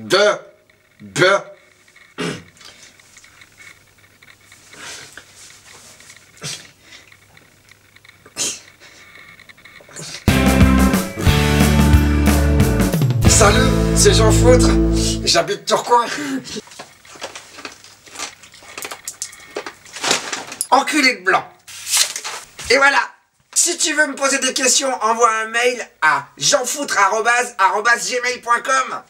de, de, Salut, c'est Jean Foutre, j'habite Tourcoing. Enculé de blanc. Et voilà Si tu veux me poser des questions, envoie un mail à jeanfoutre.gmail.com